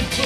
to